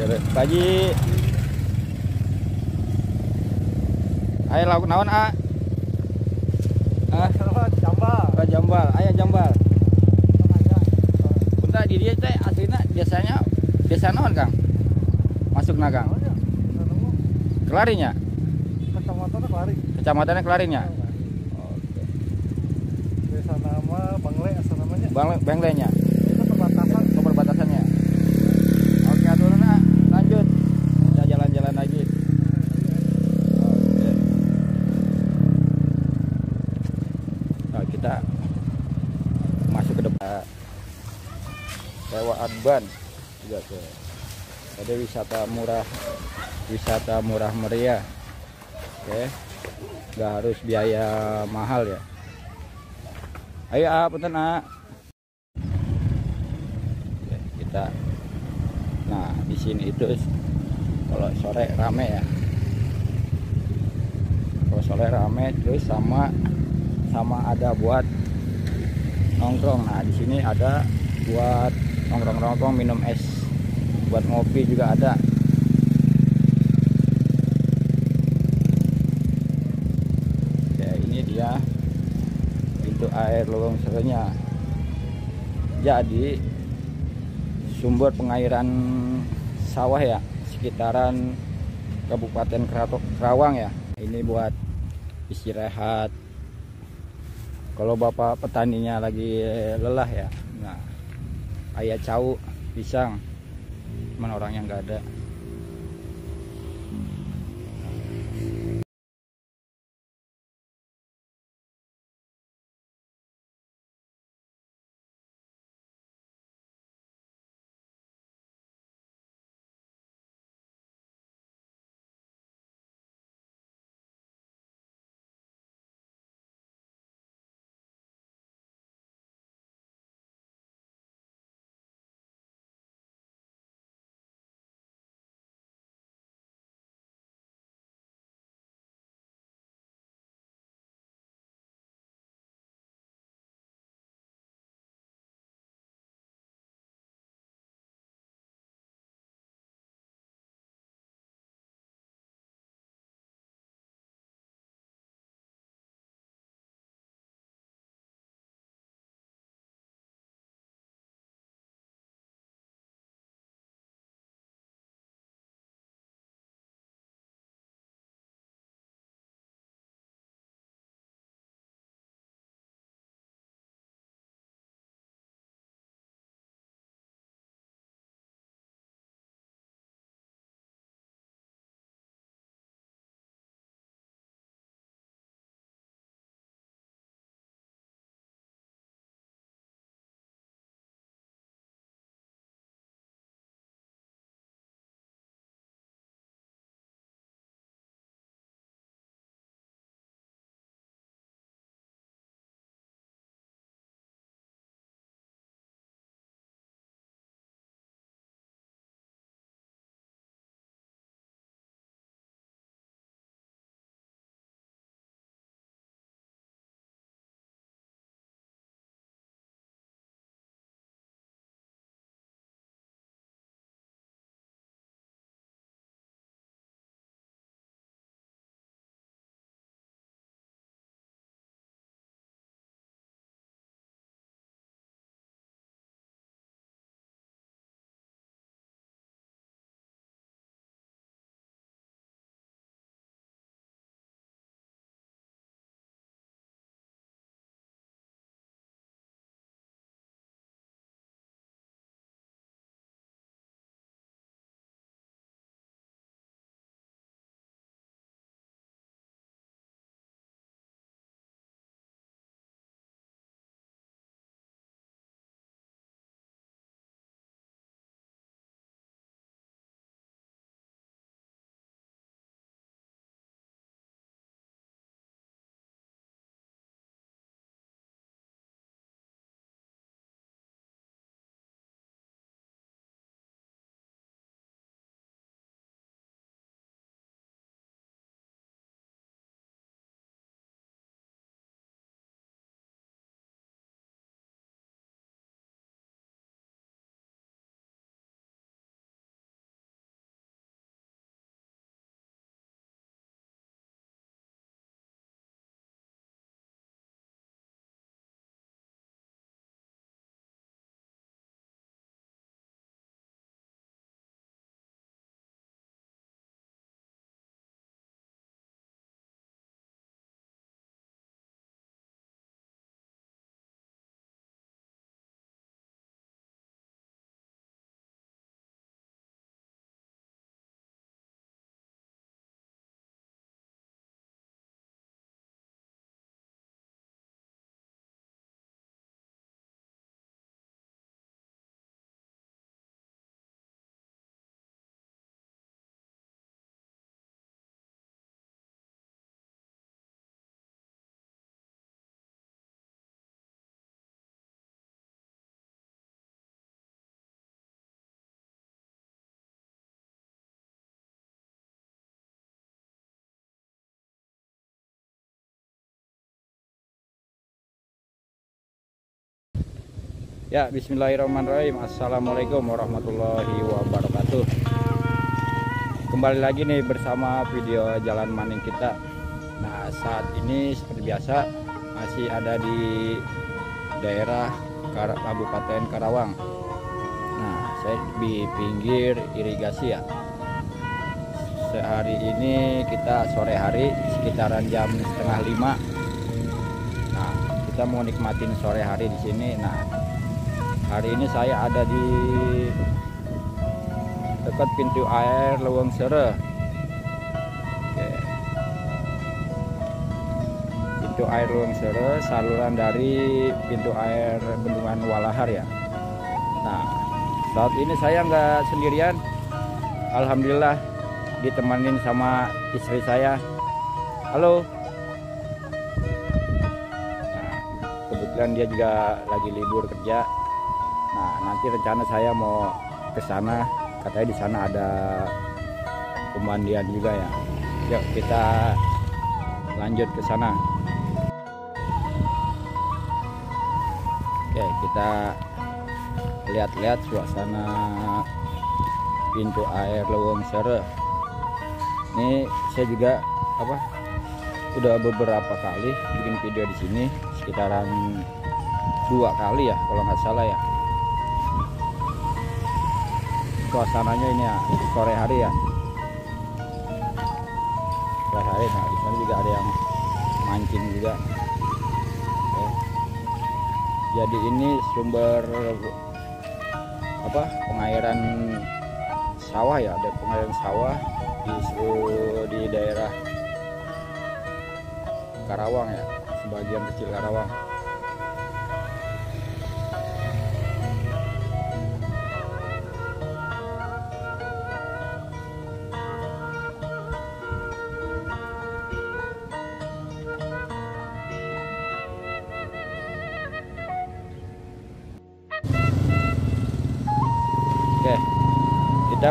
Seret pagi. Ayo lauk naon a? Ah, jambal oh, jambal. Ayo jambal. Punta di dia teh aslinya biasanya biasa naon Kang? Masuk na Kang. Kelarinya? kecamatan lari Kecamatannya kelarinya. Oke. desa nama Bangle asal namanya Bang Benglenya. itu perbatasan ke perbatasannya. Oke, aturan ah. lanjut. Kita jalan-jalan lagi. Oke. Nah, kita masuk ke depan sewaan ban juga tuh. Ada wisata murah, wisata murah meriah. Oke, nggak harus biaya mahal ya. Ayo, ah, punten ah. Kita nah di sini itu kalau sore rame ya kalau sore rame terus sama sama ada buat nongkrong nah di sini ada buat nongkrong-nongkrong minum es. Buat ngopi juga ada. Ya ini dia. Pintu air lubang serenya jadi sumber pengairan sawah ya sekitaran Kabupaten Kerawang ya. Ini buat istirahat. Kalau bapak petaninya lagi lelah ya nah ayah cau pisang. Cuman orangnya nggak ada Ya, bismillahirrahmanirrahim. Assalamualaikum warahmatullahi wabarakatuh. Kembali lagi nih bersama video Jalan Maning kita. Nah, saat ini seperti biasa masih ada di daerah Kabupaten Karawang. Nah, saya di pinggir irigasi ya. Sehari ini kita sore hari sekitaran jam setengah lima. Nah, kita mau nikmatin sore hari di sini. Nah, hari ini saya ada di dekat pintu air Leweng Sere. Pintu air Leweng Sere saluran dari pintu air Bendungan Walahar ya. Nah saat ini saya nggak sendirian. Alhamdulillah ditemanin sama istri saya. Halo. Nah, kebetulan dia juga lagi libur kerja nanti rencana saya mau ke sana, katanya di sana ada pemandian juga ya. Yuk kita lanjut ke sana. Oke, kita lihat-lihat suasana pintu air Leweng Sere. Ini saya juga apa? Udah beberapa kali bikin video di sini, sekitaran dua kali ya kalau nggak salah ya suasananya ini ya sore hari ya. Sore hari nah di sana juga ada yang mancing juga. Oke. jadi ini sumber apa pengairan sawah ya ada pengairan sawah di seluruh di daerah Karawang ya sebagian kecil Karawang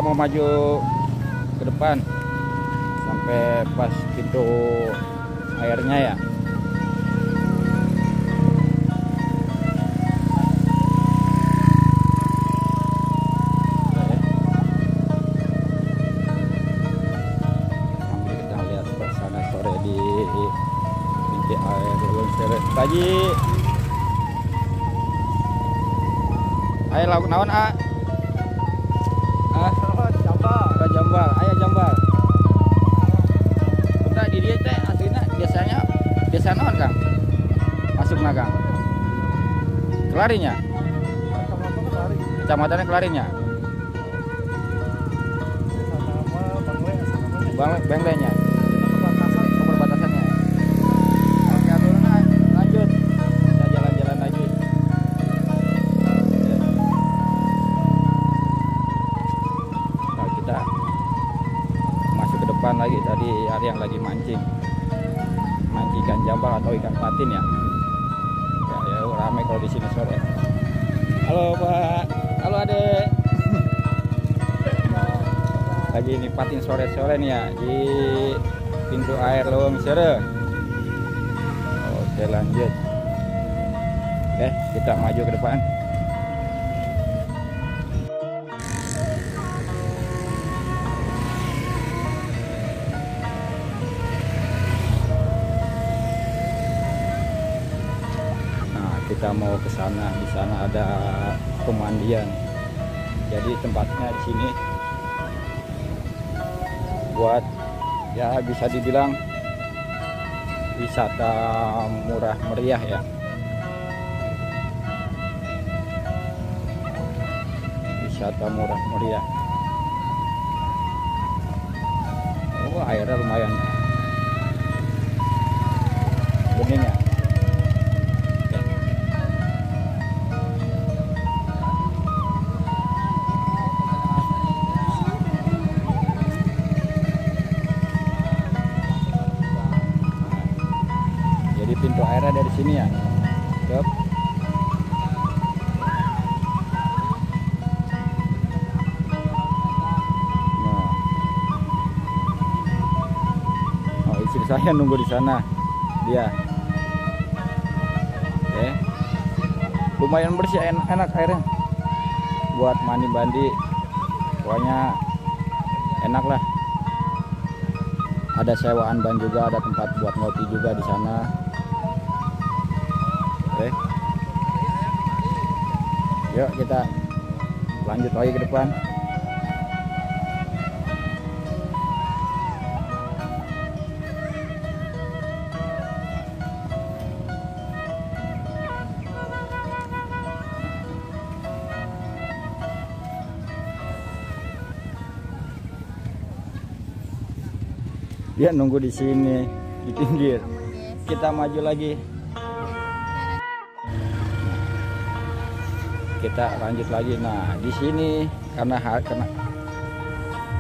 mau maju ke depan sampai pas pintu airnya ya. Air. Tadi Ayo lauk naon ah? Kelarinya, kecamatannya kelarinya. Bang benglenya, perbatasannya. Lagi. Nah, masuk ke depan lagi tadi ada yang lagi mancing mancing ikan jambal atau ikan patin ya ramai kalau di sini sore. Halo pak. Halo adek. Lagi nipatin sore-sore nih ya di pintu air Leweng Sere oke lanjut. Oke kita maju ke depan sana. Di sana ada pemandian. Jadi tempatnya di sini buat ya bisa dibilang wisata murah meriah ya. Wisata murah meriah. Oh, airnya lumayan saya nunggu di sana. Dia. Oke. lumayan bersih enak, enak airnya buat mandi mandi pokoknya enak lah ada sewaan ban juga ada tempat buat ngopi juga di sana oke yuk kita lanjut lagi ke depan dia nunggu di sini di pinggir. Kita maju lagi. Kita lanjut lagi. Nah di sini karena hari, karena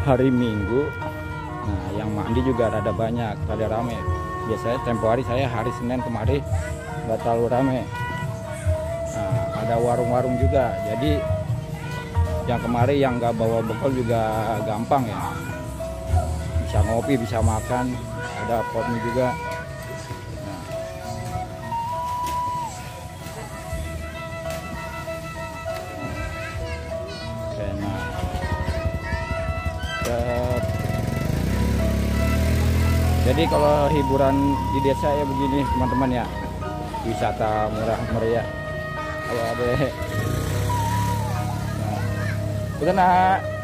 hari Minggu nah yang mandi juga rada banyak rada rame. Biasanya tempo hari saya hari Senin kemarin nggak terlalu rame. Nah ada warung-warung juga. Jadi yang kemarin yang nggak bawa bekal juga gampang ya bisa ngopi bisa makan ada potnya juga nah. Jadi kalau hiburan di desa ya begini teman-teman ya wisata murah meriah kalau ada nah, udah nak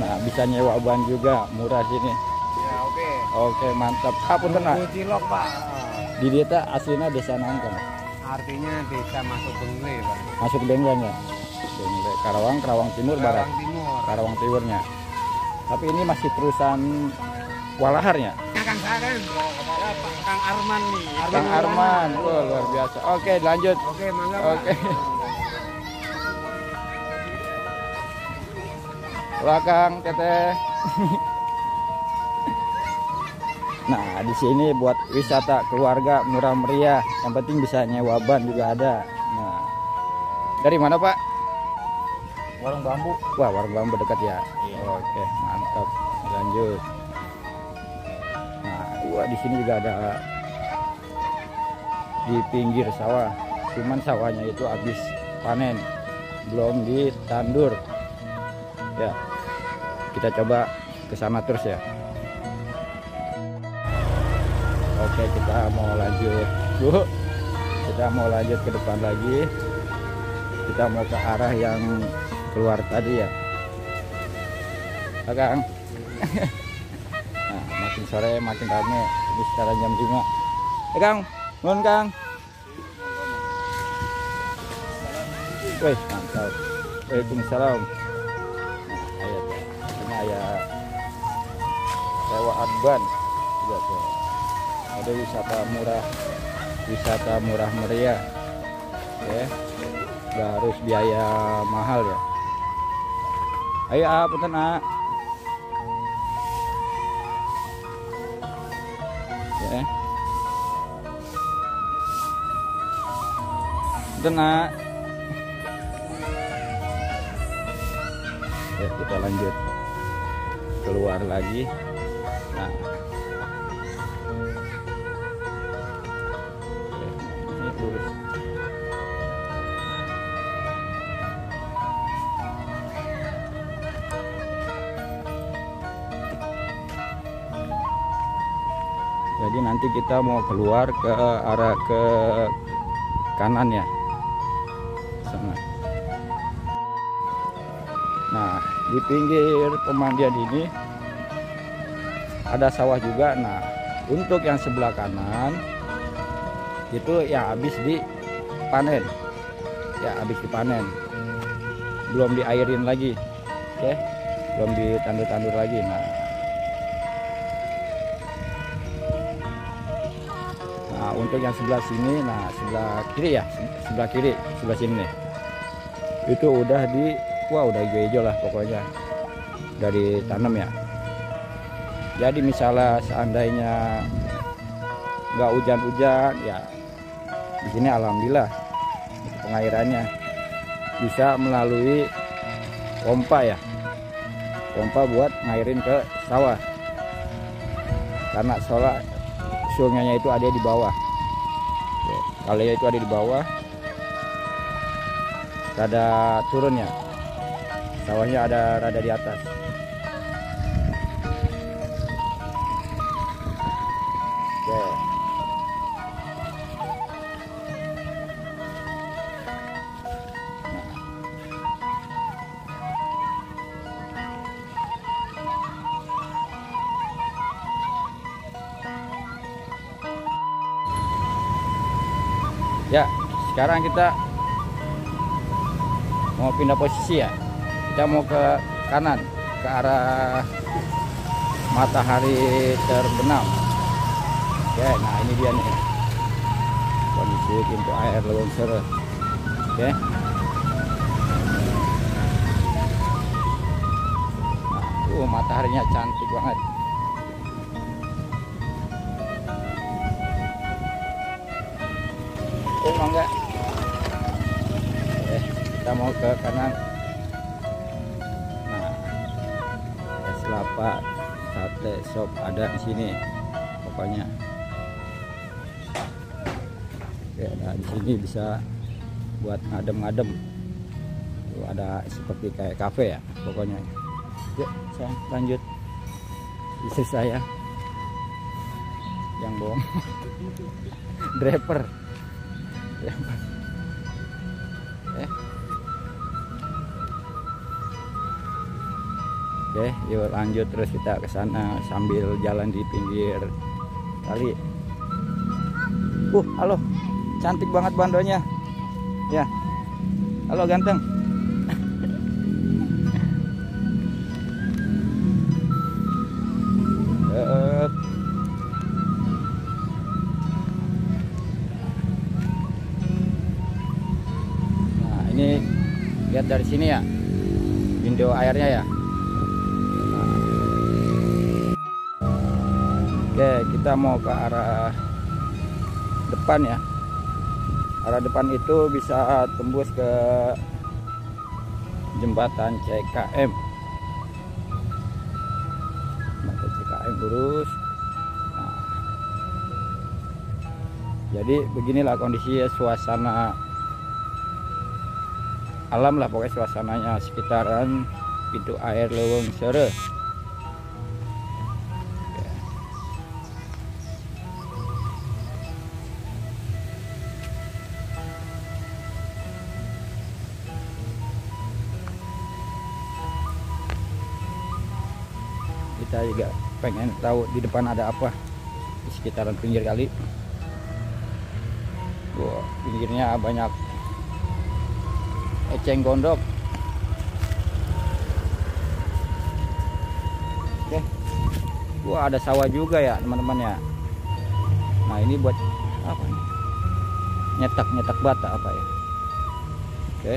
Nah, bisa nyewa ban juga, murah sini. Ya oke. Oke, mantap. Ah, punten, Nak. Cilok pak. Di desa aslinya desa Nangkong. Artinya desa masuk Bengle pak. Masuk Denggang ya. Denggang. Karawang, Karawang Timur Barat. Karawang Timur. Karawang Timurnya. Tapi ini masih perusahaan Walaharnya. Kang saya kan. Ya, Kang Arman nih. Kang Arman, Wah, luar biasa. Oke, lanjut. Oke mangga Oke. Belakang teteh nah di sini buat wisata keluarga murah meriah. Yang penting bisa nyewa ban juga ada. Nah. Dari mana pak? Warung bambu. wah warung bambu dekat ya? Iya. oke mantap. Lanjut. Nah wah di sini juga ada di pinggir sawah. Cuman sawahnya itu habis panen belum ditandur. Ya kita coba ke sana terus ya. Oke kita mau lanjut. Bu kita mau lanjut ke depan lagi. Kita mau ke arah yang keluar tadi ya. Kang nah, makin sore makin rame. Ini sekarang jam 5 eh Kang Nun Kang. Wih mantap. Waalaikumsalam sewaan ban juga tuh ada wisata murah wisata murah meriah. Ya. Nggak harus biaya mahal ya. Ayo ah punten ah ya. Punten ya kita lanjut. Keluar lagi lurus jadi nanti kita mau keluar ke arah ke kanan ya. Nah di pinggir pemandian ini ada sawah juga. Nah untuk yang sebelah kanan itu ya habis dipanen ya habis dipanen belum diairin lagi. Oke belum ditandur-tandur lagi. Nah. Nah untuk yang sebelah sini nah sebelah kiri ya. Sebelah kiri sebelah sini nih. Itu udah di wah udah hijau-hijau lah pokoknya. Dari tanam ya jadi misalnya seandainya nggak hujan-hujan ya di sini alhamdulillah pengairannya bisa melalui pompa ya. Pompa buat ngairin ke sawah. Karena soalnya sungainya itu ada di bawah. Kalinya itu ada di bawah. Rada turun ya. Sawahnya ada rada di atas sekarang kita mau pindah posisi ya. Kita mau ke kanan, ke arah matahari terbenam. Oke, nah ini dia nih. Kondisi pintu air longsor. Oke. Nah, tuh mataharinya cantik banget. Ke kanan. Nah, es kelapa, sate, sop ada di sini. Pokoknya. Oke, nah di sini bisa buat ngadem-ngadem. Ada seperti kayak kafe ya, pokoknya. Yuk, saya lanjut. Istri saya yang bohong. Draper. Eh. Oke, yuk lanjut terus kita ke sana sambil jalan di pinggir kali. Uh, halo. Cantik banget bandonya. Ya. Halo ganteng. Up. Nah, ini lihat dari sini ya. Window airnya ya. Oke, kita mau ke arah depan ya. Arah depan itu bisa tembus ke jembatan CKM. Jembatan CKM lurus. Nah. Jadi beginilah kondisi suasana alam lah pokoknya suasananya sekitaran pintu air Leweng Sere kita juga pengen tahu di depan ada apa. Di sekitaran pinggir kali. Wah, pinggirnya banyak. Eceng gondok. Oke. Wah ada sawah juga ya teman-teman ya. Nah ini buat apa nyetak nyetak bata apa ya? Oke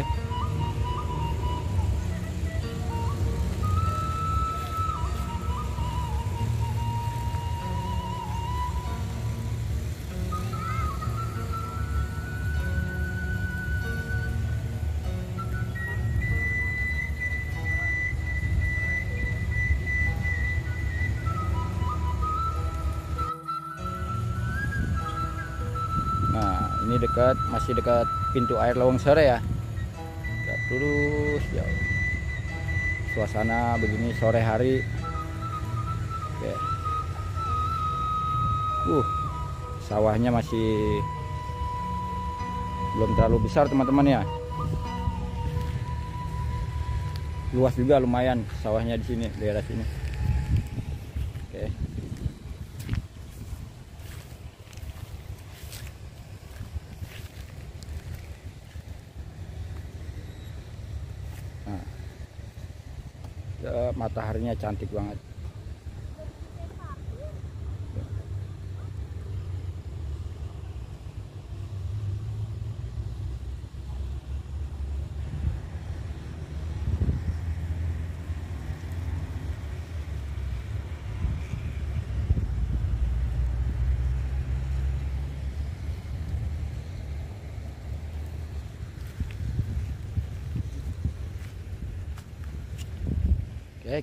ini dekat masih dekat pintu air Lawang Sore ya. Kita terus jauh. Suasana begini sore hari. Oke. Uh, sawahnya masih belum terlalu besar teman-teman ya. Luas juga lumayan sawahnya di sini, daerah sini. Mataharinya cantik banget.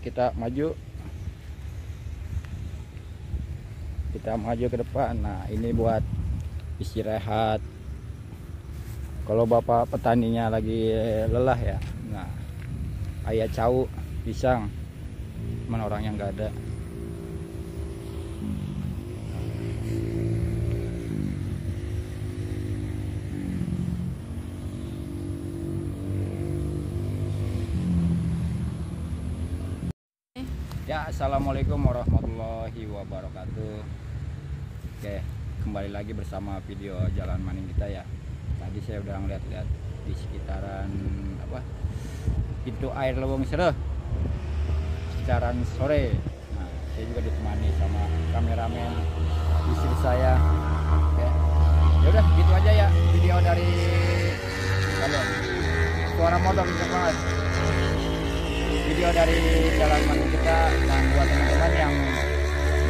Kita maju. Kita maju ke depan. Nah, ini buat istirahat kalau bapak petaninya lagi lelah ya nah ayah cau pisang orang yang nggak ada Ya, assalamualaikum warahmatullahi wabarakatuh. Oke, kembali lagi bersama video jalan maning kita ya. Tadi saya udah ngeliat-liat di sekitaran apa pintu air Lewong Sereh, sekitaran sore. Nah, saya juga ditemani sama kameramen istri saya. Oke, ya udah gitu aja ya video dari kalau suara motor kenceng banget video dari jalan mandi kita dan buat teman-teman yang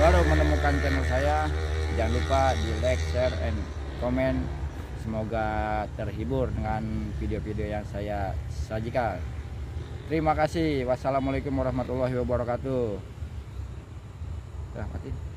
baru menemukan channel saya jangan lupa di like, share, and comment. Semoga terhibur dengan video-video yang saya sajikan. Terima kasih. Wassalamualaikum warahmatullahi wabarakatuh. Mati.